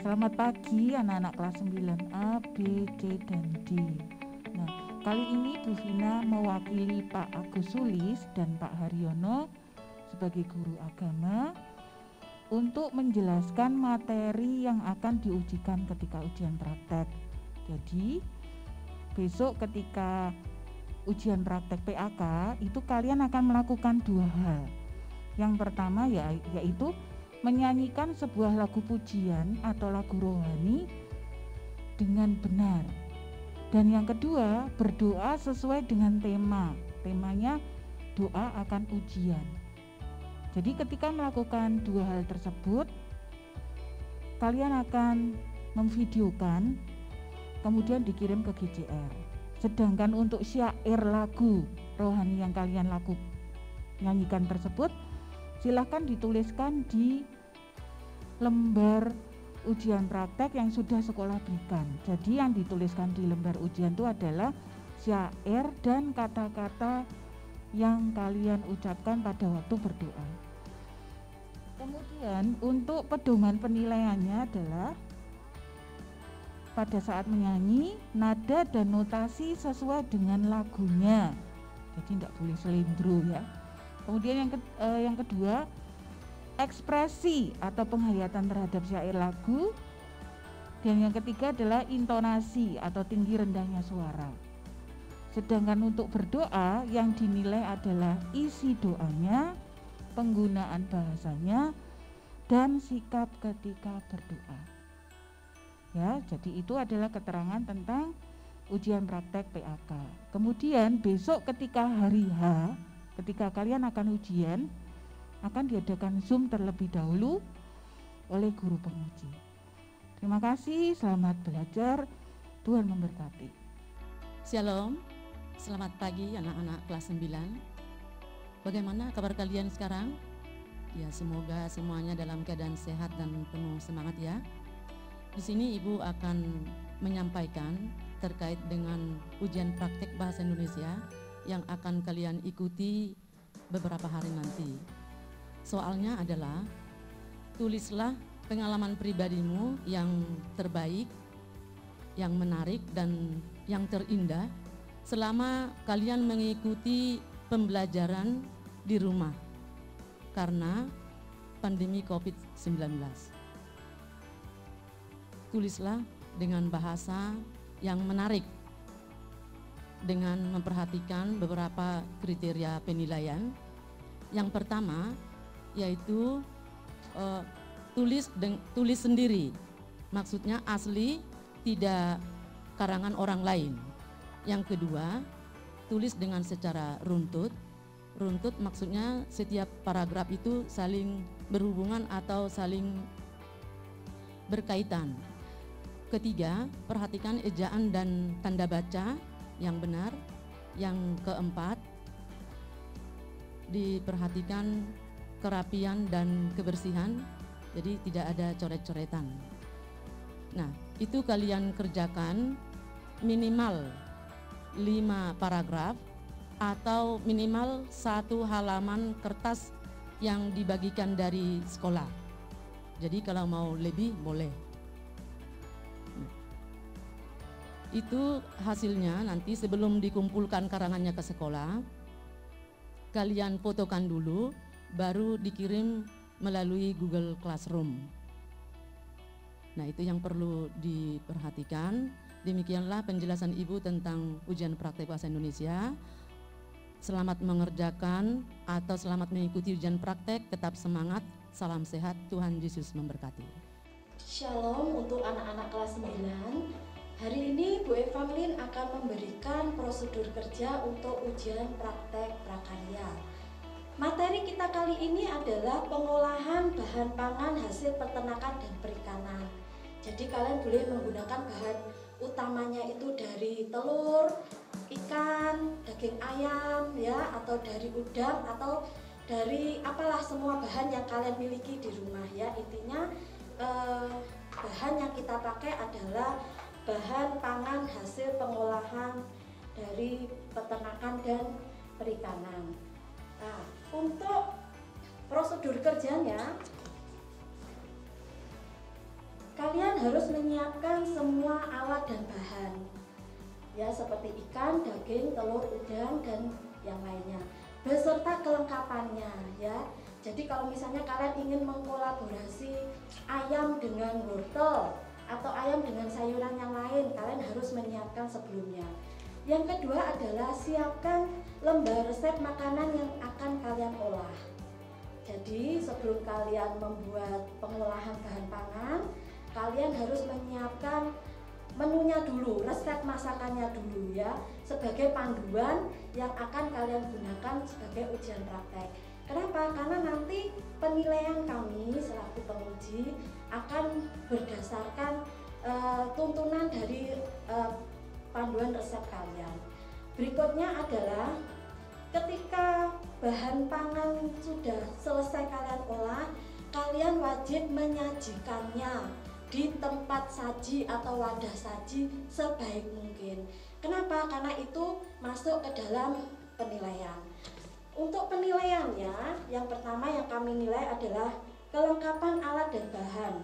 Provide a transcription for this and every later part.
selamat pagi anak-anak kelas 9A, B, C, dan D. Nah, kali ini Bu Vina mewakili Pak Agus Sulis dan Pak Haryono sebagai guru agama untuk menjelaskan materi yang akan diujikan ketika ujian praktek. Jadi, besok ketika ujian praktek PAK itu kalian akan melakukan dua hal. Yang pertama ya yaitu menyanyikan sebuah lagu pujian atau lagu rohani dengan benar. Dan yang kedua, berdoa sesuai dengan tema. Temanya doa akan ujian. Jadi ketika melakukan dua hal tersebut, kalian akan memvideokan kemudian dikirim ke GCR. Sedangkan untuk syair lagu rohani yang kalian laku nyanyikan tersebut silahkan dituliskan di lembar ujian praktek yang sudah sekolah berikan. Jadi yang dituliskan di lembar ujian itu adalah syair dan kata-kata yang kalian ucapkan pada waktu berdoa. Kemudian untuk pedoman penilaiannya adalah pada saat menyanyi nada dan notasi sesuai dengan lagunya. Jadi tidak boleh selindro ya. Kemudian yang ke, eh, yang kedua ekspresi atau penghayatan terhadap syair lagu dan yang ketiga adalah intonasi atau tinggi rendahnya suara. Sedangkan untuk berdoa yang dinilai adalah isi doanya, penggunaan bahasanya, dan sikap ketika berdoa. Ya, jadi itu adalah keterangan tentang ujian praktek PAK. Kemudian besok ketika hari H, ketika kalian akan ujian, akan diadakan Zoom terlebih dahulu oleh guru penguji. Terima kasih, selamat belajar. Tuhan memberkati. Shalom, selamat pagi anak-anak kelas 9. Bagaimana kabar kalian sekarang? Ya, semoga semuanya dalam keadaan sehat dan penuh semangat ya. Di sini Ibu akan menyampaikan terkait dengan ujian praktek bahasa Indonesia yang akan kalian ikuti beberapa hari nanti. Soalnya adalah tulislah pengalaman pribadimu yang terbaik, yang menarik dan yang terindah selama kalian mengikuti pembelajaran di rumah karena pandemi COVID-19. Tulislah dengan bahasa yang menarik dengan memperhatikan beberapa kriteria penilaian. Yang pertama, yaitu uh, tulis deng, tulis sendiri. Maksudnya asli tidak karangan orang lain. Yang kedua, tulis dengan secara runtut. Runtut maksudnya setiap paragraf itu saling berhubungan atau saling berkaitan. Ketiga, perhatikan ejaan dan tanda baca yang benar. Yang keempat, diperhatikan kerapian dan kebersihan, jadi tidak ada coret-coretan. Nah, itu kalian kerjakan minimal 5 paragraf atau minimal satu halaman kertas yang dibagikan dari sekolah. Jadi kalau mau lebih boleh. Itu hasilnya nanti sebelum dikumpulkan karangannya ke sekolah, kalian fotokan dulu baru dikirim melalui Google Classroom. Nah, itu yang perlu diperhatikan. Demikianlah penjelasan Ibu tentang ujian praktek bahasa Indonesia. Selamat mengerjakan atau selamat mengikuti ujian praktek, tetap semangat, salam sehat, Tuhan Yesus memberkati. Shalom untuk anak-anak kelas 9. Hari ini Bu Eva Melin akan memberikan prosedur kerja untuk ujian praktek prakarya. Materi kita kali ini adalah pengolahan bahan pangan hasil peternakan dan perikanan. Jadi kalian boleh menggunakan bahan utamanya itu dari telur, ikan, daging ayam ya atau dari udang atau dari apalah semua bahan yang kalian miliki di rumah ya. Intinya eh, bahan yang kita pakai adalah bahan pangan hasil pengolahan dari peternakan dan perikanan. Nah, untuk prosedur kerjanya kalian harus menyiapkan semua alat dan bahan. Ya, seperti ikan, daging, telur, udang dan yang lainnya beserta kelengkapannya ya. Jadi kalau misalnya kalian ingin mengkolaborasi ayam dengan wortel atau ayam dengan sayuran yang lain, kalian harus menyiapkan sebelumnya. Yang kedua adalah siapkan lembar resep makanan yang akan kalian olah. Jadi sebelum kalian membuat pengolahan bahan pangan, kalian harus menyiapkan menunya dulu, resep masakannya dulu ya, sebagai panduan yang akan kalian gunakan sebagai ujian praktek. Kenapa? Karena nanti penilaian kami selaku penguji akan berdasarkan uh, tuntunan dari uh, panduan resep kalian. Berikutnya adalah ketika bahan pangan sudah selesai kalian olah, kalian wajib menyajikannya di tempat saji atau wadah saji sebaik mungkin. Kenapa? Karena itu masuk ke dalam penilaian. Untuk penilaiannya, yang pertama yang kami nilai adalah kelengkapan alat dan bahan.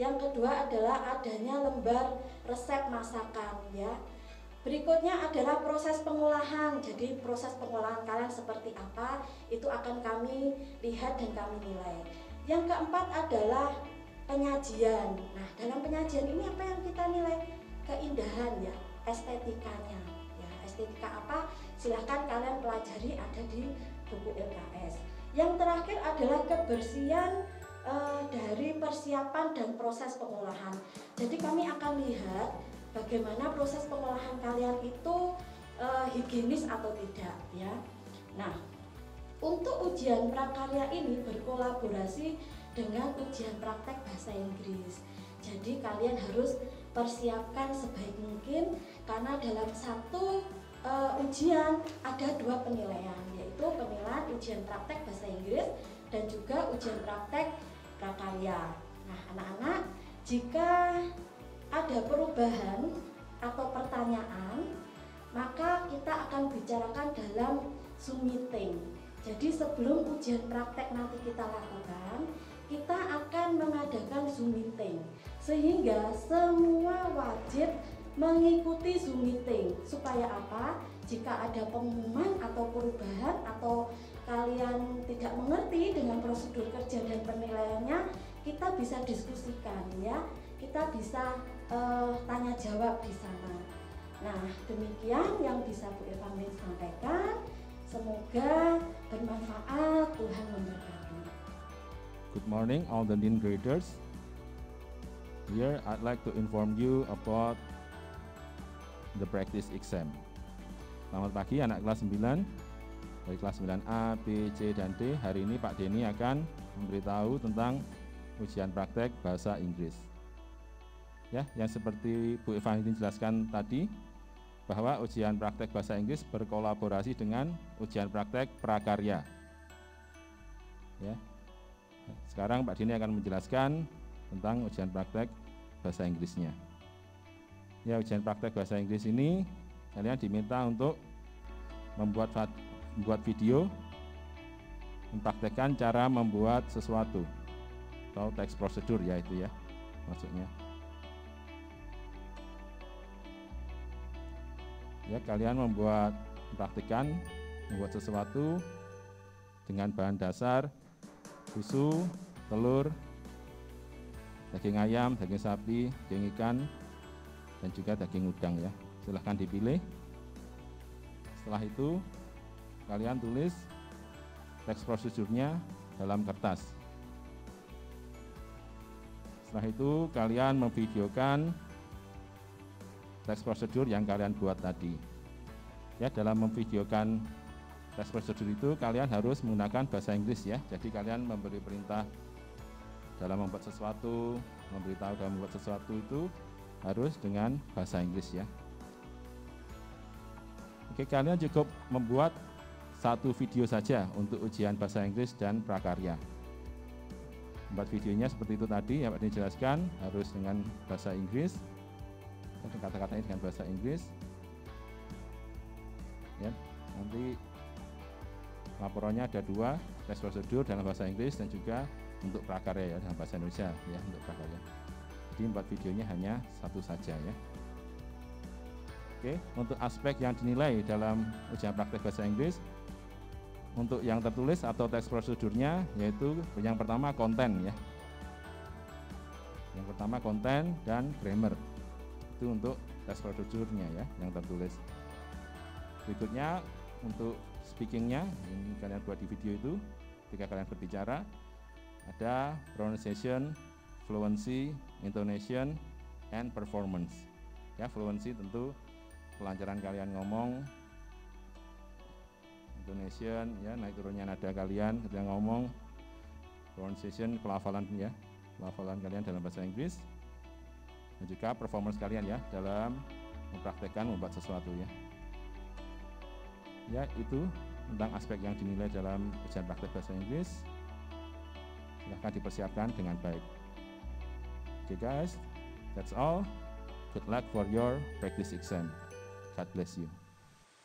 Yang kedua adalah adanya lembar resep masakan ya. Berikutnya adalah proses pengolahan. Jadi proses pengolahan kalian seperti apa itu akan kami lihat dan kami nilai. Yang keempat adalah penyajian. Nah, dalam penyajian ini apa yang kita nilai? Keindahan ya, estetikanya. Ya, estetika apa? Silahkan kalian pelajari ada di buku LKS. Yang terakhir adalah kebersihan e, dari persiapan dan proses pengolahan. Jadi kami akan lihat bagaimana proses pengolahan kalian itu e, higienis atau tidak ya. Nah, untuk ujian prakarya ini berkolaborasi dengan ujian praktek bahasa Inggris. Jadi kalian harus persiapkan sebaik mungkin karena dalam satu uh, ujian ada dua penilaian yaitu penilaian ujian praktek bahasa Inggris dan juga ujian praktek prakarya. Nah, anak-anak, jika ada perubahan atau pertanyaan, maka kita akan bicarakan dalam Zoom meeting. Jadi sebelum ujian praktek nanti kita lakukan, kita akan mengadakan Zoom meeting sehingga semua wajib mengikuti Zoom meeting supaya apa? Jika ada pengumuman atau perubahan atau kalian tidak mengerti dengan prosedur kerja dan penilaiannya, kita bisa diskusikan ya. Kita bisa uh, tanya jawab di sana. Nah, demikian yang bisa Bu Eva sampaikan. Semoga bermanfaat. Tuhan memberkati. Good morning all the NIN graders. Here I'd like to inform you about the practice exam. Selamat pagi anak kelas 9 dari kelas 9A, B, C, dan D. Hari ini Pak Denny akan memberitahu tentang ujian praktek bahasa Inggris. Ya, yang seperti Bu Eva ini jelaskan tadi bahwa ujian praktek bahasa Inggris berkolaborasi dengan ujian praktek prakarya. Ya, sekarang Pak Dini akan menjelaskan tentang ujian praktek bahasa Inggrisnya. Ya, ujian praktek bahasa Inggris ini kalian diminta untuk membuat membuat video mempraktekkan cara membuat sesuatu atau teks prosedur ya itu ya maksudnya. Ya, kalian membuat praktikan membuat sesuatu dengan bahan dasar susu, telur, daging ayam, daging sapi, daging ikan, dan juga daging udang ya. Silahkan dipilih. Setelah itu, kalian tulis teks prosedurnya dalam kertas. Setelah itu, kalian memvideokan teks prosedur yang kalian buat tadi. Ya, dalam memvideokan tes prosedur itu kalian harus menggunakan bahasa Inggris ya. Jadi kalian memberi perintah dalam membuat sesuatu, memberitahu dalam membuat sesuatu itu harus dengan bahasa Inggris ya. Oke, kalian cukup membuat satu video saja untuk ujian bahasa Inggris dan prakarya. Membuat videonya seperti itu tadi yang Pak dijelaskan harus dengan bahasa Inggris. Kata-katanya dengan bahasa Inggris. Ya, nanti laporannya ada dua tes prosedur dalam bahasa Inggris dan juga untuk prakarya ya dalam bahasa Indonesia ya untuk prakarya. Jadi buat videonya hanya satu saja ya. Oke, untuk aspek yang dinilai dalam ujian praktek bahasa Inggris, untuk yang tertulis atau teks prosedurnya yaitu yang pertama konten ya. Yang pertama konten dan grammar. Itu untuk teks prosedurnya ya yang tertulis. Berikutnya untuk speakingnya ini kalian buat di video itu ketika kalian berbicara ada pronunciation, fluency, intonation, and performance. Ya, fluency tentu kelancaran kalian ngomong, intonation ya naik turunnya nada kalian ketika ngomong, pronunciation pelafalan ya, pelafalan kalian dalam bahasa Inggris, dan juga performance kalian ya dalam mempraktekkan membuat sesuatu ya. Ya itu tentang aspek yang dinilai dalam ujian praktek bahasa Inggris silahkan dipersiapkan dengan baik. Okay guys, that's all. Good luck for your practice exam. God bless you.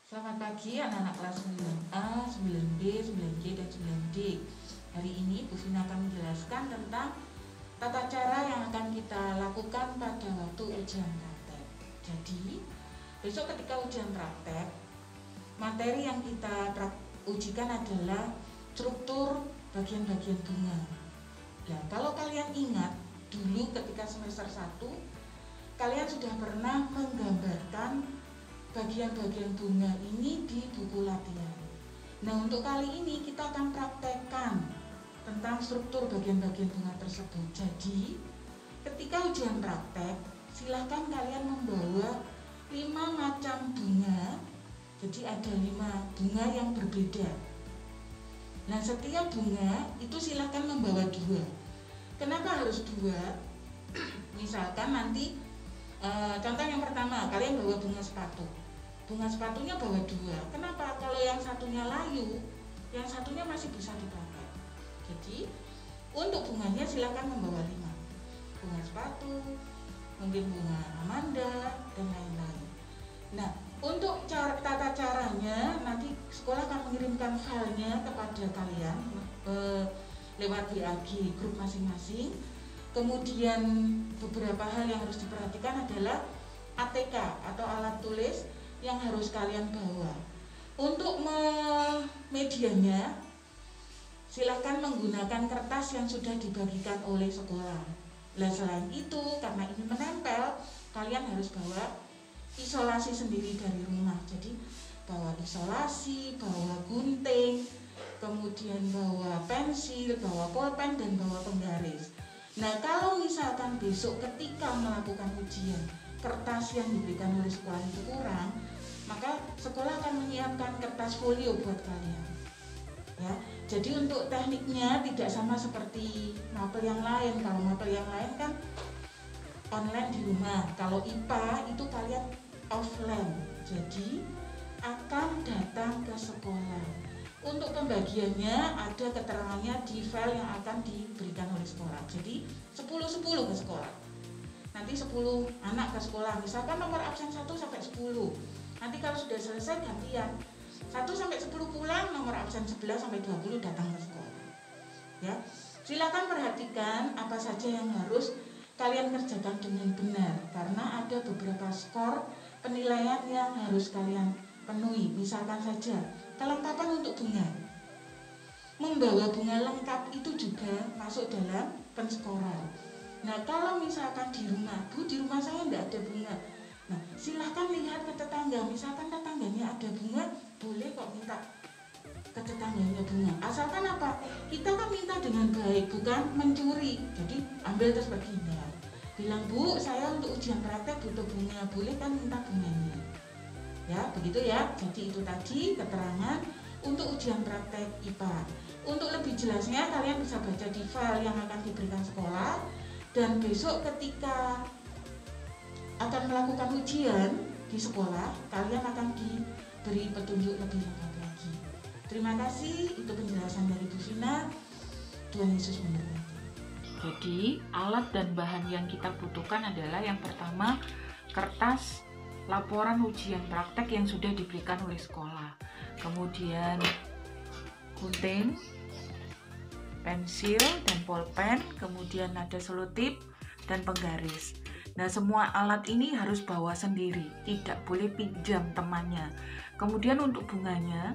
Selamat pagi anak-anak kelas 9A, 9B, 9C, dan 9D. Hari ini Bu akan menjelaskan tentang tata cara yang akan kita lakukan pada waktu ujian praktek. Jadi, besok ketika ujian praktek, materi yang kita ujikan adalah struktur bagian-bagian bunga. Nah, kalau kalian ingat dulu ketika semester 1 kalian sudah pernah menggambarkan bagian-bagian bunga ini di buku latihan. Nah, untuk kali ini kita akan praktekkan tentang struktur bagian-bagian bunga tersebut. Jadi, ketika ujian praktek, silahkan kalian membawa lima macam bunga. Jadi ada lima bunga yang berbeda. Nah, setiap bunga itu silahkan membawa dua. Kenapa harus dua? Misalkan nanti e, contoh yang pertama, kalian bawa bunga sepatu. Bunga sepatunya bawa dua. Kenapa? Kalau yang satunya layu, yang satunya masih bisa dipakai. Jadi, untuk bunganya silahkan membawa lima. Bunga sepatu, mungkin bunga Amanda, dan lain-lain. Nah, untuk cara, tata caranya nanti sekolah akan mengirimkan filenya kepada kalian. E, lewat WAG grup masing-masing. Kemudian beberapa hal yang harus diperhatikan adalah ATK atau alat tulis yang harus kalian bawa. Untuk medianya silahkan menggunakan kertas yang sudah dibagikan oleh sekolah. Nah selain itu karena ini menempel, kalian harus bawa isolasi sendiri dari rumah. Jadi bawa isolasi, bawa gunting, kemudian bawa pensil, bawa pulpen, dan bawa penggaris. Nah, kalau misalkan besok ketika melakukan ujian, kertas yang diberikan oleh sekolah itu kurang, maka sekolah akan menyiapkan kertas folio buat kalian. Ya, jadi untuk tekniknya tidak sama seperti mapel yang lain. Kalau mapel yang lain kan online di rumah. Kalau IPA itu kalian offline. Jadi akan datang ke sekolah untuk pembagiannya ada keterangannya di file yang akan diberikan oleh sekolah. Jadi 10-10 ke sekolah. Nanti 10 anak ke sekolah. Misalkan nomor absen 1 sampai 10. Nanti kalau sudah selesai gantian. 1 sampai 10 pulang, nomor absen 11 sampai 20 datang ke sekolah. Ya. Silakan perhatikan apa saja yang harus kalian kerjakan dengan benar karena ada beberapa skor penilaian yang harus kalian penuhi. Misalkan saja kelengkapan untuk bunga. Membawa bunga lengkap itu juga masuk dalam penskoran. Nah kalau misalkan di rumah, bu di rumah saya tidak ada bunga. Nah silahkan lihat ke tetangga, misalkan tetangganya ada bunga, boleh kok minta ke tetangganya bunga. Asalkan apa? Kita kan minta dengan baik, bukan mencuri. Jadi ambil terus berhindar. Bilang bu, saya untuk ujian praktek butuh bunga, boleh kan minta bunganya ya begitu ya jadi itu tadi keterangan untuk ujian praktek IPA untuk lebih jelasnya kalian bisa baca di file yang akan diberikan sekolah. Dan besok ketika akan melakukan ujian di sekolah kalian akan diberi petunjuk lebih lengkap lagi. Terima kasih itu penjelasan dari Bu Vina. Tuhan Yesus memberkati. Jadi alat dan bahan yang kita butuhkan adalah yang pertama kertas laporan ujian praktek yang sudah diberikan oleh sekolah. Kemudian gunting, pensil dan pulpen, kemudian ada selotip, dan penggaris. Nah, semua alat ini harus bawa sendiri, tidak boleh pinjam temannya. Kemudian untuk bunganya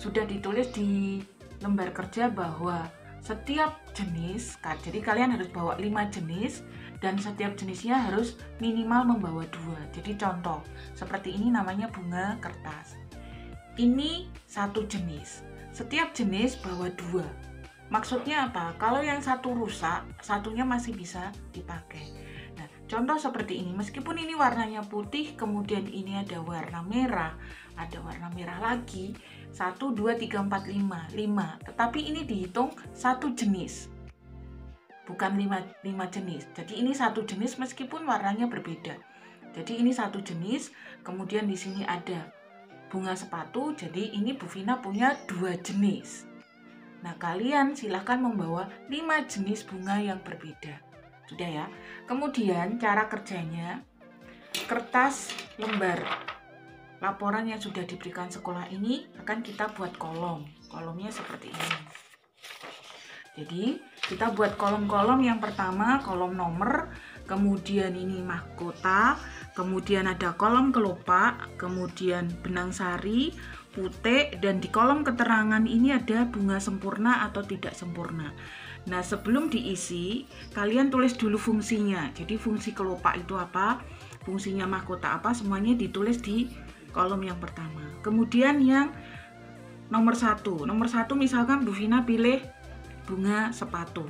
sudah ditulis di lembar kerja bahwa setiap jenis, jadi kalian harus bawa lima jenis dan setiap jenisnya harus minimal membawa dua. Jadi contoh, seperti ini namanya bunga kertas. Ini satu jenis, setiap jenis bawa dua. Maksudnya apa? Kalau yang satu rusak, satunya masih bisa dipakai. Nah, contoh seperti ini, meskipun ini warnanya putih, kemudian ini ada warna merah, ada warna merah lagi, 1, 2, 3, 4, 5, 5. Tetapi ini dihitung satu jenis, bukan 5, 5 jenis. Jadi ini satu jenis meskipun warnanya berbeda. Jadi ini satu jenis, kemudian di sini ada bunga sepatu, jadi ini Bu Vina punya dua jenis. Nah, kalian silahkan membawa 5 jenis bunga yang berbeda. Sudah ya. Kemudian cara kerjanya kertas lembar laporan yang sudah diberikan sekolah ini akan kita buat kolom. Kolomnya seperti ini. Jadi, kita buat kolom-kolom yang pertama kolom nomor, kemudian ini mahkota, kemudian ada kolom kelopak, kemudian benang sari, putih dan di kolom keterangan ini ada bunga sempurna atau tidak sempurna. Nah, sebelum diisi, kalian tulis dulu fungsinya. Jadi fungsi kelopak itu apa? Fungsinya mahkota apa? Semuanya ditulis di kolom yang pertama. Kemudian yang nomor satu. Nomor satu misalkan Bu Vina pilih bunga sepatu.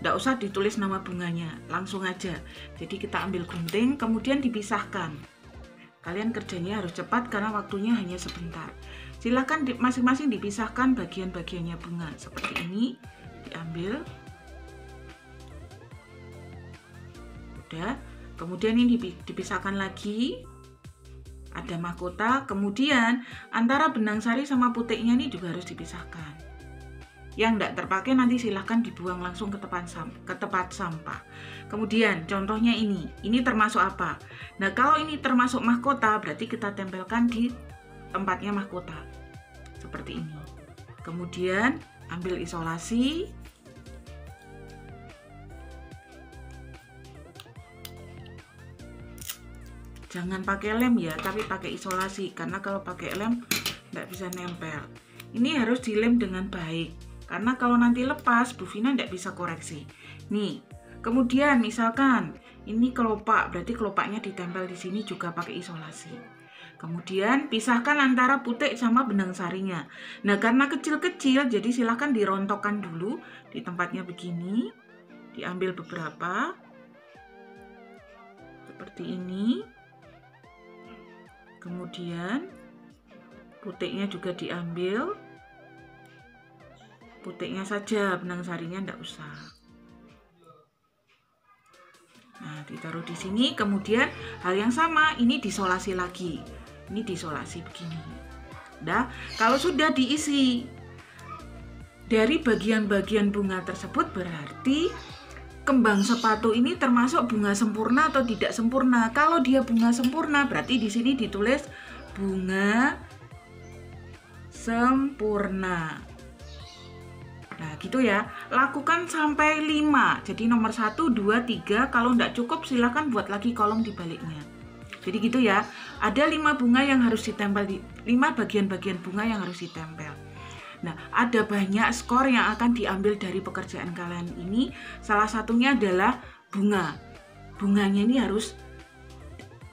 Tidak usah ditulis nama bunganya, langsung aja. Jadi kita ambil gunting, kemudian dipisahkan. Kalian kerjanya harus cepat karena waktunya hanya sebentar. Silakan masing-masing dipisahkan bagian-bagiannya bunga seperti ini. Diambil. Udah. Kemudian ini dipisahkan lagi. Ada mahkota. Kemudian antara benang sari sama putiknya ini juga harus dipisahkan yang tidak terpakai nanti silahkan dibuang langsung ke tempat, ke tempat sampah. Kemudian contohnya ini, ini termasuk apa? Nah kalau ini termasuk mahkota berarti kita tempelkan di tempatnya mahkota seperti ini. Kemudian ambil isolasi. Jangan pakai lem ya, tapi pakai isolasi karena kalau pakai lem tidak bisa nempel. Ini harus dilem dengan baik karena kalau nanti lepas, Bu Vina tidak bisa koreksi. Nih, kemudian misalkan ini kelopak, berarti kelopaknya ditempel di sini juga pakai isolasi. Kemudian pisahkan antara putih sama benang sarinya. Nah karena kecil-kecil jadi silahkan dirontokkan dulu di tempatnya begini. Diambil beberapa. Seperti ini. Kemudian putihnya juga diambil putihnya saja benang sarinya tidak usah nah ditaruh di sini kemudian hal yang sama ini disolasi lagi ini disolasi begini nah kalau sudah diisi dari bagian-bagian bunga tersebut berarti kembang sepatu ini termasuk bunga sempurna atau tidak sempurna. Kalau dia bunga sempurna, berarti di sini ditulis bunga sempurna. Nah gitu ya, lakukan sampai 5. Jadi nomor 1, 2, 3, kalau tidak cukup silahkan buat lagi kolom di baliknya. Jadi gitu ya, ada 5 bunga yang harus ditempel, di 5 bagian-bagian bunga yang harus ditempel. Nah, ada banyak skor yang akan diambil dari pekerjaan kalian ini. Salah satunya adalah bunga. Bunganya ini harus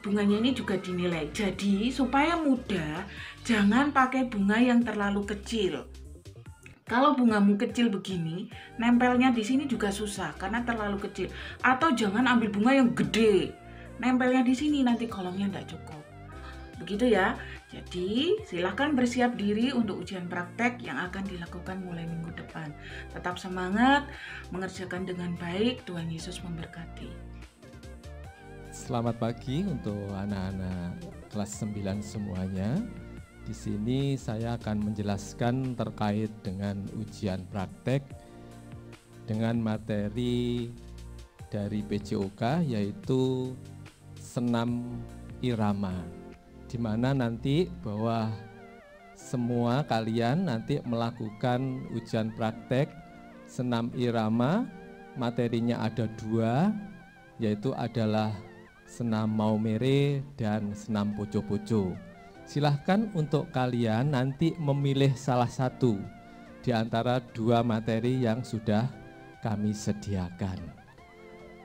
bunganya ini juga dinilai. Jadi, supaya mudah, jangan pakai bunga yang terlalu kecil. Kalau bungamu kecil begini, nempelnya di sini juga susah karena terlalu kecil. Atau jangan ambil bunga yang gede, nempelnya di sini nanti kolomnya tidak cukup. Begitu ya. Jadi silahkan bersiap diri untuk ujian praktek yang akan dilakukan mulai minggu depan. Tetap semangat, mengerjakan dengan baik. Tuhan Yesus memberkati. Selamat pagi untuk anak-anak kelas 9 semuanya. Di sini saya akan menjelaskan terkait dengan ujian praktek dengan materi dari PJOK yaitu senam irama di mana nanti bahwa semua kalian nanti melakukan ujian praktek senam irama materinya ada dua yaitu adalah senam Maumere dan senam Poco-Poco. Silahkan untuk kalian nanti memilih salah satu di antara dua materi yang sudah kami sediakan.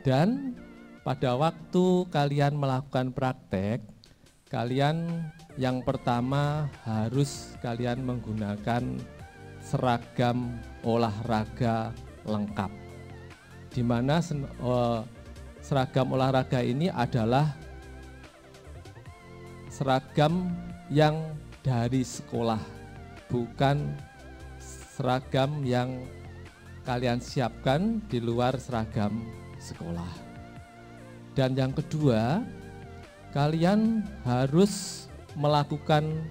Dan pada waktu kalian melakukan praktek, kalian yang pertama harus kalian menggunakan seragam olahraga lengkap. Di mana eh, seragam olahraga ini adalah seragam yang dari sekolah, bukan seragam yang kalian siapkan di luar seragam sekolah. Dan yang kedua, kalian harus melakukan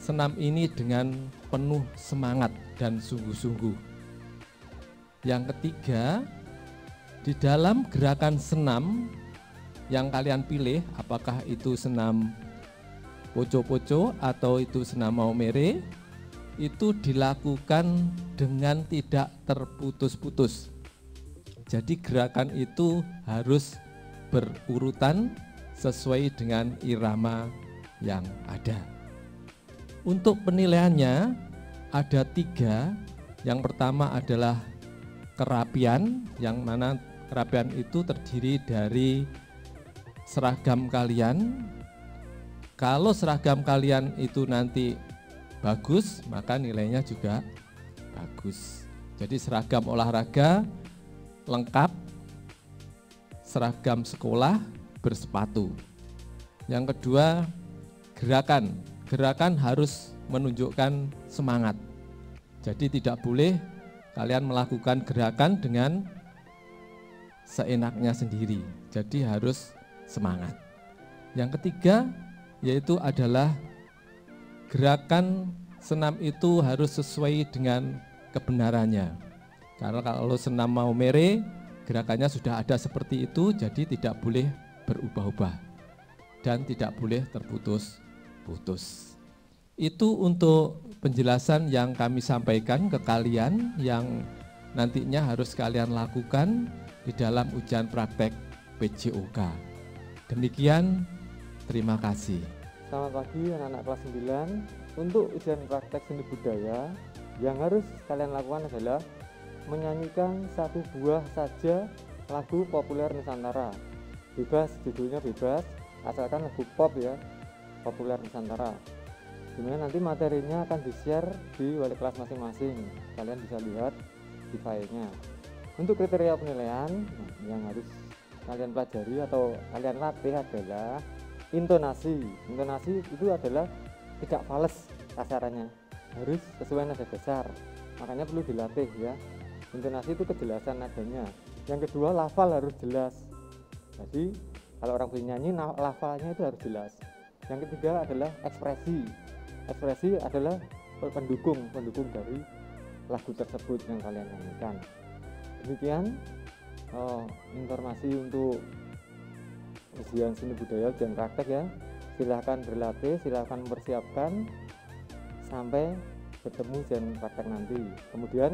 senam ini dengan penuh semangat dan sungguh-sungguh. Yang ketiga, di dalam gerakan senam yang kalian pilih, apakah itu senam poco-poco atau itu senam maumere itu dilakukan dengan tidak terputus-putus. Jadi gerakan itu harus berurutan sesuai dengan irama yang ada. Untuk penilaiannya ada tiga. Yang pertama adalah kerapian, yang mana kerapian itu terdiri dari seragam kalian kalau seragam kalian itu nanti bagus, maka nilainya juga bagus. Jadi seragam olahraga lengkap, seragam sekolah bersepatu. Yang kedua, gerakan. Gerakan harus menunjukkan semangat. Jadi tidak boleh kalian melakukan gerakan dengan seenaknya sendiri. Jadi harus semangat. Yang ketiga, yaitu adalah gerakan senam itu harus sesuai dengan kebenarannya. Karena kalau senam mau mere, gerakannya sudah ada seperti itu, jadi tidak boleh berubah-ubah dan tidak boleh terputus-putus. Itu untuk penjelasan yang kami sampaikan ke kalian yang nantinya harus kalian lakukan di dalam ujian praktek PJOK. Demikian Terima kasih. Selamat pagi anak-anak kelas 9. Untuk ujian praktek seni budaya, yang harus kalian lakukan adalah menyanyikan satu buah saja lagu populer Nusantara. Bebas, judulnya bebas, asalkan lagu pop ya, populer Nusantara. Di mana nanti materinya akan di-share di wali kelas masing-masing. Kalian bisa lihat di filenya. Untuk kriteria penilaian yang harus kalian pelajari atau kalian latih adalah intonasi. Intonasi itu adalah tidak fals kasarannya harus sesuai nada dasar. Makanya perlu dilatih ya. Intonasi itu kejelasan nadanya. Yang kedua lafal harus jelas. Jadi kalau orang bernyanyi lafalnya itu harus jelas. Yang ketiga adalah ekspresi. Ekspresi adalah pendukung pendukung dari lagu tersebut yang kalian nyanyikan. Demikian oh, informasi untuk ujian seni budaya ujian praktek ya. Silahkan berlatih silahkan mempersiapkan sampai bertemu ujian praktek nanti. Kemudian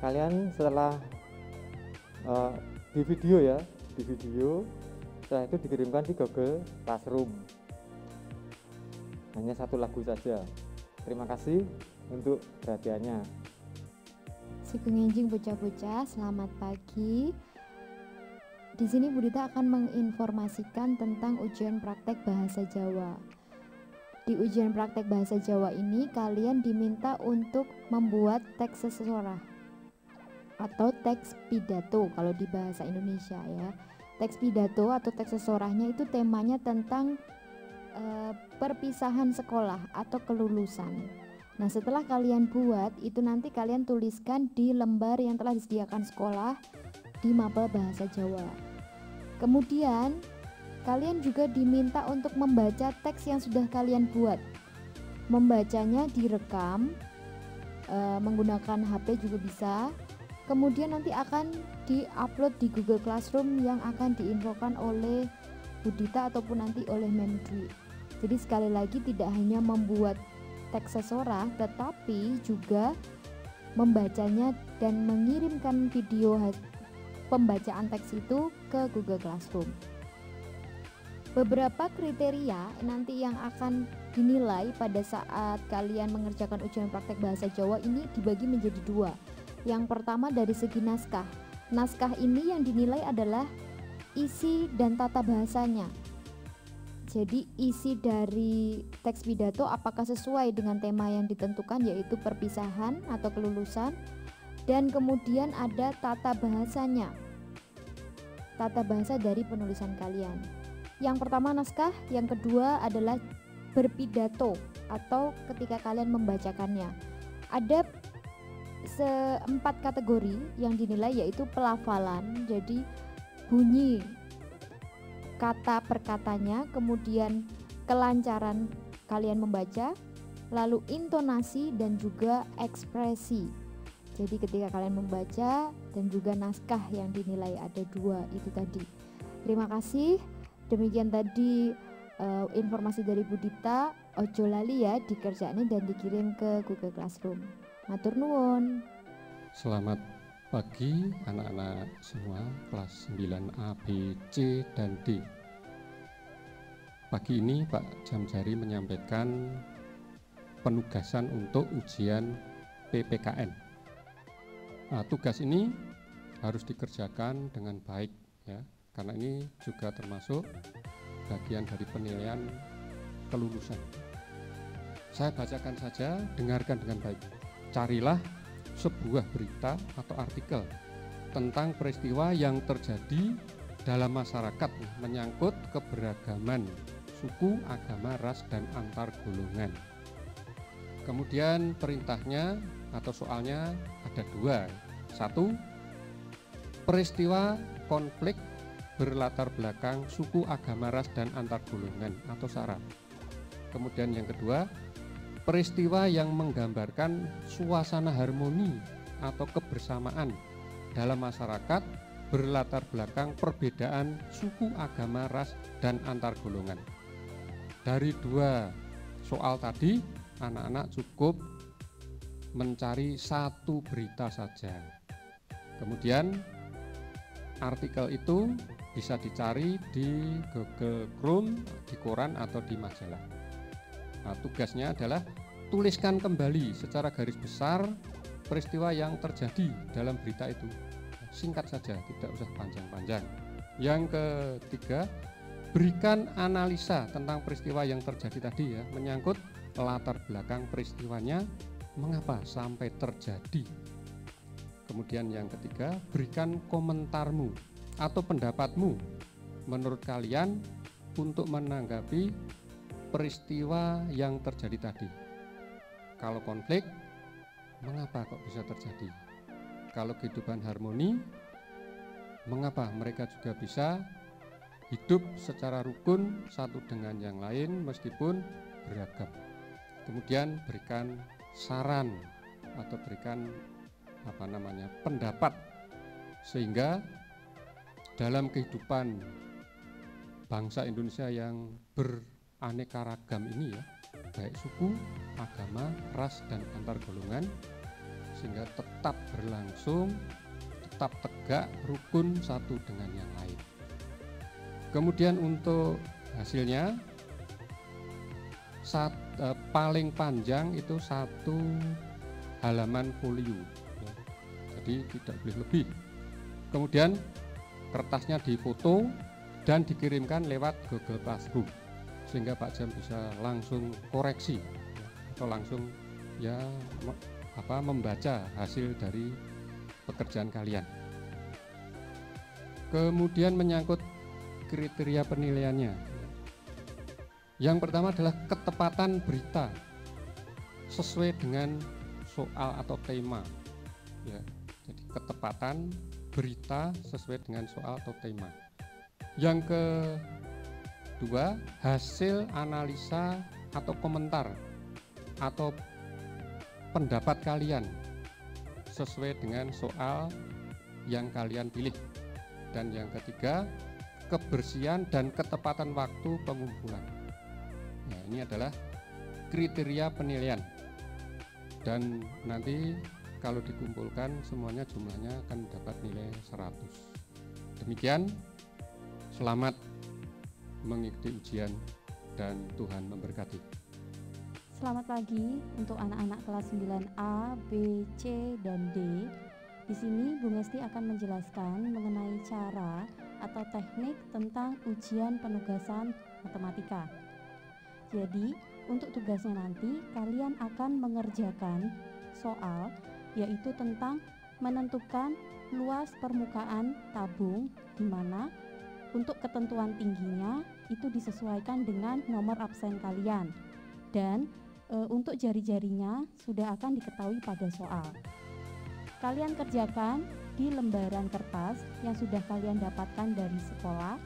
kalian setelah uh, di video ya di video setelah itu dikirimkan di Google Classroom. Hanya satu lagu saja. Terima kasih untuk perhatiannya. Sugeng bocah-bocah, selamat pagi. Di sini Budita akan menginformasikan tentang ujian praktek bahasa Jawa. Di ujian praktek bahasa Jawa ini kalian diminta untuk membuat teks seseorang atau teks pidato kalau di bahasa Indonesia ya. Teks pidato atau teks seseorangnya itu temanya tentang e, perpisahan sekolah atau kelulusan. Nah, setelah kalian buat, itu nanti kalian tuliskan di lembar yang telah disediakan sekolah di mapel bahasa Jawa. Kemudian, kalian juga diminta untuk membaca teks yang sudah kalian buat. Membacanya direkam e, menggunakan HP juga bisa. Kemudian nanti akan di-upload di Google Classroom yang akan diinfokan oleh Budita ataupun nanti oleh Memdwi. Jadi sekali lagi tidak hanya membuat teks seseorang tetapi juga membacanya dan mengirimkan video pembacaan teks itu ke Google Classroom. Beberapa kriteria nanti yang akan dinilai pada saat kalian mengerjakan ujian praktek bahasa Jawa ini dibagi menjadi dua. Yang pertama dari segi naskah. Naskah ini yang dinilai adalah isi dan tata bahasanya. Jadi isi dari teks pidato apakah sesuai dengan tema yang ditentukan yaitu perpisahan atau kelulusan dan kemudian ada tata bahasanya. Tata bahasa dari penulisan kalian. Yang pertama naskah, yang kedua adalah berpidato atau ketika kalian membacakannya. Ada seempat kategori yang dinilai yaitu pelafalan, jadi bunyi kata per katanya, kemudian kelancaran kalian membaca, lalu intonasi dan juga ekspresi. Jadi ketika kalian membaca dan juga naskah yang dinilai ada dua itu tadi. Terima kasih. Demikian tadi uh, informasi dari Budita. Ojo lali ya dikerjain dan dikirim ke Google Classroom. Matur nuwun. Selamat pagi anak-anak semua kelas 9A, B, C, dan D. Pagi ini Pak Jamjari menyampaikan penugasan untuk ujian PPKN. Nah, tugas ini harus dikerjakan dengan baik ya karena ini juga termasuk bagian dari penilaian kelulusan. Saya bacakan saja, dengarkan dengan baik. Carilah sebuah berita atau artikel tentang peristiwa yang terjadi dalam masyarakat menyangkut keberagaman suku, agama, ras, dan antar golongan. Kemudian perintahnya atau soalnya ada dua. Satu, peristiwa konflik berlatar belakang suku, agama, ras, dan antar golongan atau syarat. Kemudian yang kedua, peristiwa yang menggambarkan suasana harmoni atau kebersamaan dalam masyarakat berlatar belakang perbedaan suku, agama, ras, dan antar golongan. Dari dua soal tadi, anak-anak cukup mencari satu berita saja. Kemudian artikel itu bisa dicari di Google Chrome, di koran atau di majalah. Nah, tugasnya adalah tuliskan kembali secara garis besar peristiwa yang terjadi dalam berita itu. Singkat saja, tidak usah panjang-panjang. Yang ketiga, berikan analisa tentang peristiwa yang terjadi tadi ya, menyangkut latar belakang peristiwanya, mengapa sampai terjadi. Kemudian yang ketiga, berikan komentarmu atau pendapatmu menurut kalian untuk menanggapi peristiwa yang terjadi tadi. Kalau konflik, mengapa kok bisa terjadi? Kalau kehidupan harmoni, mengapa mereka juga bisa hidup secara rukun satu dengan yang lain meskipun beragam. Kemudian berikan saran atau berikan apa namanya pendapat sehingga dalam kehidupan bangsa Indonesia yang beraneka ragam ini ya, baik suku, agama, ras dan antar golongan sehingga tetap berlangsung, tetap tegak, rukun satu dengan yang lain. Kemudian untuk hasilnya saat, eh, paling panjang itu satu halaman folio, ya. jadi tidak boleh lebih. Kemudian kertasnya difoto dan dikirimkan lewat Google Classroom sehingga Pak Jam bisa langsung koreksi atau langsung ya apa membaca hasil dari pekerjaan kalian. Kemudian menyangkut kriteria penilaiannya. Yang pertama adalah ketepatan berita sesuai dengan soal atau tema. Ya, jadi ketepatan berita sesuai dengan soal atau tema. Yang kedua, hasil analisa atau komentar atau pendapat kalian sesuai dengan soal yang kalian pilih. Dan yang ketiga, kebersihan dan ketepatan waktu pengumpulan. Nah, ini adalah kriteria penilaian. Dan nanti kalau dikumpulkan semuanya jumlahnya akan dapat nilai 100. Demikian, selamat mengikuti ujian dan Tuhan memberkati. Selamat pagi untuk anak-anak kelas 9A, B, C, dan D. Di sini Bu Ngesti akan menjelaskan mengenai cara atau teknik tentang ujian penugasan matematika. Jadi, untuk tugasnya nanti kalian akan mengerjakan soal yaitu tentang menentukan luas permukaan tabung di mana untuk ketentuan tingginya itu disesuaikan dengan nomor absen kalian dan e, untuk jari-jarinya sudah akan diketahui pada soal. Kalian kerjakan di lembaran kertas yang sudah kalian dapatkan dari sekolah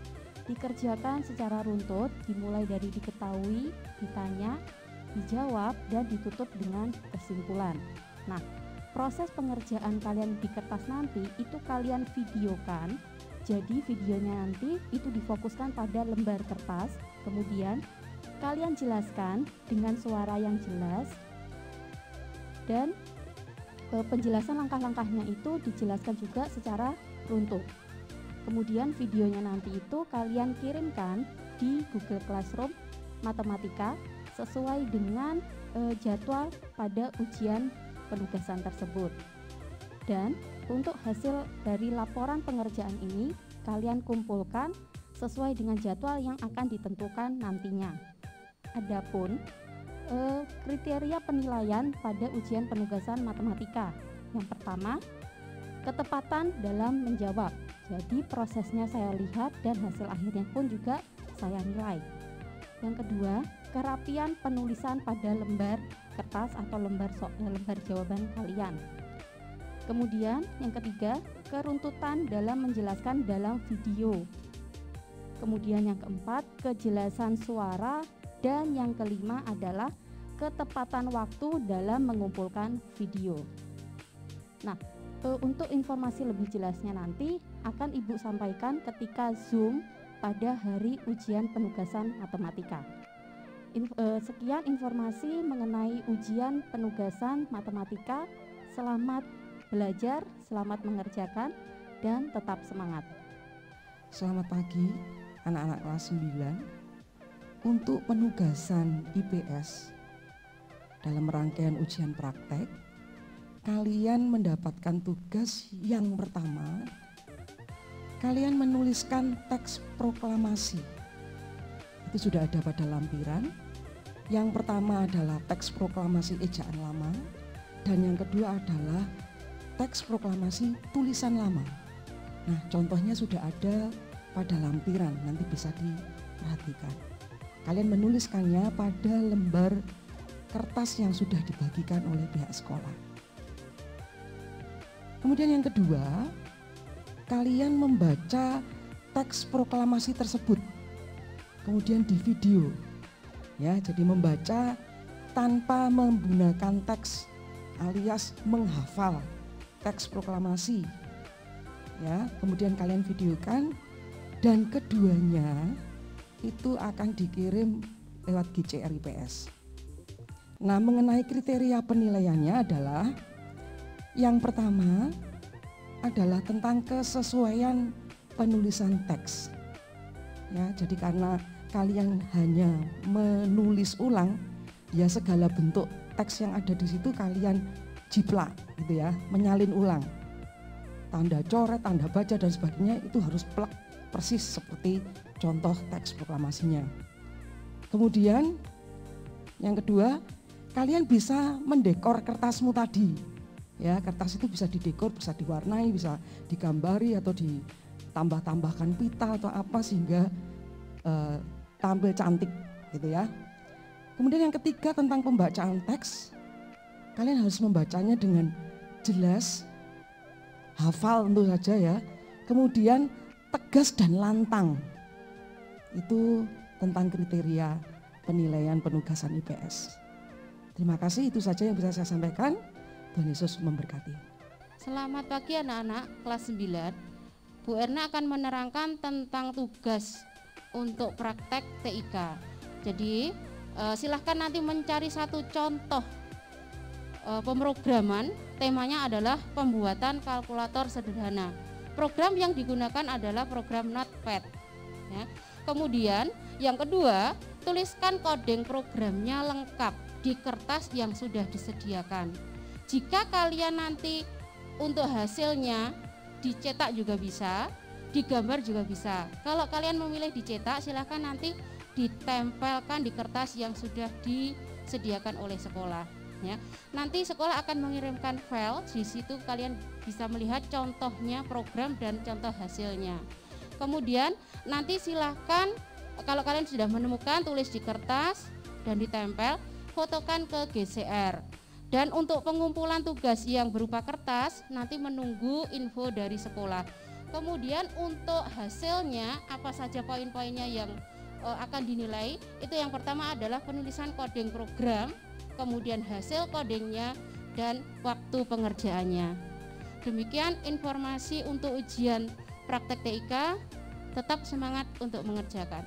dikerjakan secara runtut dimulai dari diketahui, ditanya, dijawab, dan ditutup dengan kesimpulan. Nah, proses pengerjaan kalian di kertas nanti itu kalian videokan. Jadi videonya nanti itu difokuskan pada lembar kertas, kemudian kalian jelaskan dengan suara yang jelas dan e, penjelasan langkah-langkahnya itu dijelaskan juga secara runtut. Kemudian videonya nanti itu kalian kirimkan di Google Classroom Matematika sesuai dengan e, jadwal pada ujian penugasan tersebut. Dan untuk hasil dari laporan pengerjaan ini kalian kumpulkan sesuai dengan jadwal yang akan ditentukan nantinya. Adapun e, kriteria penilaian pada ujian penugasan matematika. Yang pertama, ketepatan dalam menjawab. Jadi prosesnya saya lihat dan hasil akhirnya pun juga saya nilai. Yang kedua, kerapian penulisan pada lembar kertas atau lembar so eh, lembar jawaban kalian. Kemudian yang ketiga, keruntutan dalam menjelaskan dalam video. Kemudian yang keempat, kejelasan suara dan yang kelima adalah ketepatan waktu dalam mengumpulkan video. Nah, untuk informasi lebih jelasnya nanti akan Ibu sampaikan ketika Zoom pada hari ujian penugasan matematika. Inf, e, sekian informasi mengenai ujian penugasan matematika. Selamat belajar, selamat mengerjakan, dan tetap semangat. Selamat pagi anak-anak kelas 9. Untuk penugasan IPS dalam rangkaian ujian praktek kalian mendapatkan tugas yang pertama, kalian menuliskan teks proklamasi. Itu sudah ada pada lampiran. Yang pertama adalah teks proklamasi ejaan lama dan yang kedua adalah teks proklamasi tulisan lama. Nah, contohnya sudah ada pada lampiran, nanti bisa diperhatikan. Kalian menuliskannya pada lembar kertas yang sudah dibagikan oleh pihak sekolah. Kemudian yang kedua, kalian membaca teks proklamasi tersebut. Kemudian di video. Ya, jadi membaca tanpa menggunakan teks alias menghafal teks proklamasi. Ya, kemudian kalian videokan dan keduanya itu akan dikirim lewat GCR IPS. Nah, mengenai kriteria penilaiannya adalah yang pertama adalah tentang kesesuaian penulisan teks. Ya, jadi karena kalian hanya menulis ulang, ya segala bentuk teks yang ada di situ kalian jiplak gitu ya, menyalin ulang. Tanda coret, tanda baca dan sebagainya itu harus plek persis seperti contoh teks proklamasinya. Kemudian yang kedua, kalian bisa mendekor kertasmu tadi ya kertas itu bisa didekor bisa diwarnai bisa digambari atau ditambah-tambahkan pita atau apa sehingga uh, tampil cantik gitu ya kemudian yang ketiga tentang pembacaan teks kalian harus membacanya dengan jelas hafal tentu saja ya kemudian tegas dan lantang itu tentang kriteria penilaian penugasan IPS. Terima kasih itu saja yang bisa saya sampaikan. Tuhan Yesus memberkati. Selamat pagi anak-anak kelas 9. Bu Erna akan menerangkan tentang tugas untuk praktek TIK. Jadi eh, silahkan nanti mencari satu contoh e, pemrograman, temanya adalah pembuatan kalkulator sederhana. Program yang digunakan adalah program Notepad. Ya. Kemudian yang kedua, tuliskan kodeng programnya lengkap di kertas yang sudah disediakan. Jika kalian nanti untuk hasilnya dicetak juga bisa, digambar juga bisa. Kalau kalian memilih dicetak, silahkan nanti ditempelkan di kertas yang sudah disediakan oleh sekolah. Ya, nanti sekolah akan mengirimkan file. Di situ kalian bisa melihat contohnya program dan contoh hasilnya. Kemudian nanti silahkan kalau kalian sudah menemukan tulis di kertas dan ditempel, fotokan ke GCR. Dan untuk pengumpulan tugas yang berupa kertas nanti menunggu info dari sekolah. Kemudian untuk hasilnya apa saja poin-poinnya yang uh, akan dinilai? Itu yang pertama adalah penulisan kodeng program, kemudian hasil kodengnya dan waktu pengerjaannya. Demikian informasi untuk ujian praktek TIK. Tetap semangat untuk mengerjakan.